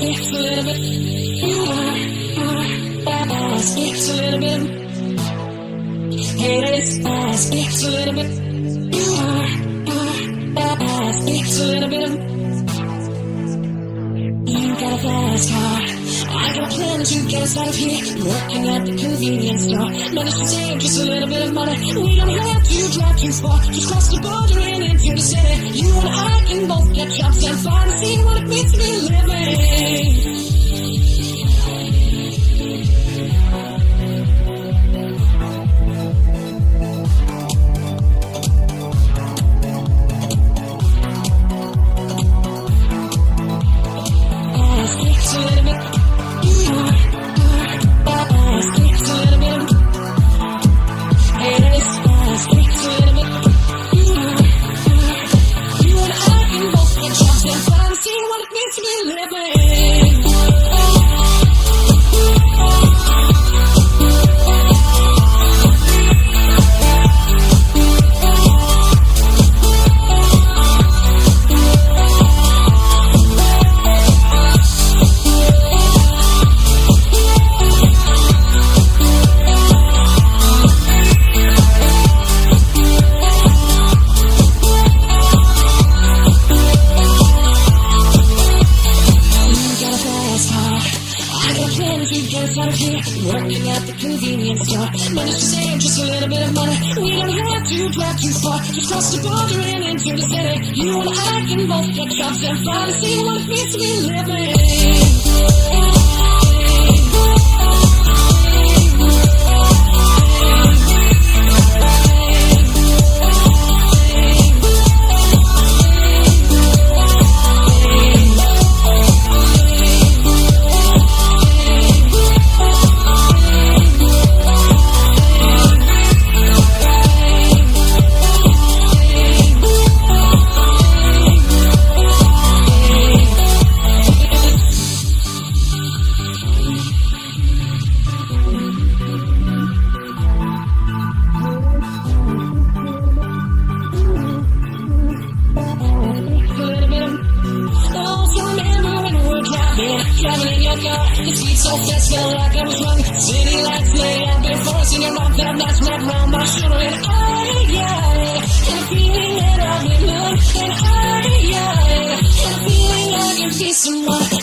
it's a little bit. You are, fast, it's a little bit. It is fast, it's a little bit. Are fast, it's a little bit. You got a fast car. I got a plan to get us out of here. Working at the convenience store. Managed to save just a little bit of money. We don't have to drive too far. Just cross the border and into the city. You and I can both get jobs and find and see what it means to be living. What it means to be living. Got a get us out of here. Working at the convenience store. Managed to save just a little bit of money. We don't have to drive too far. Just cross the border and into the city. You and I can both get jobs and finally see what it means to be living. Traveling your car, the speed so fast, felt like I was wrong. City lights lay out before us, and your mom found that's wrapped around my shoulder. And I, yeah, and a feeling that I've been loved. And I, yeah, and a feeling I can be someone.